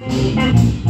Driving you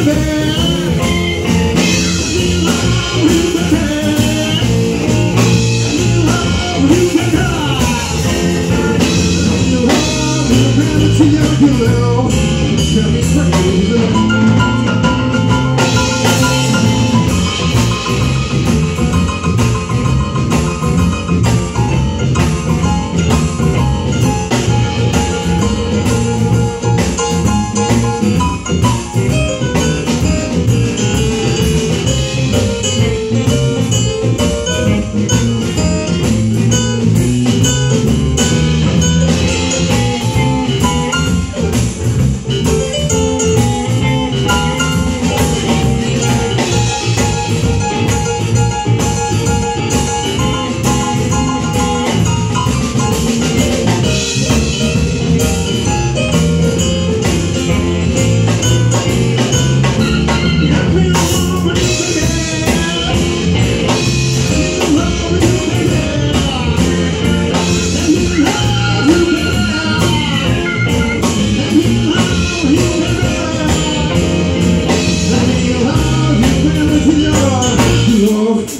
Baby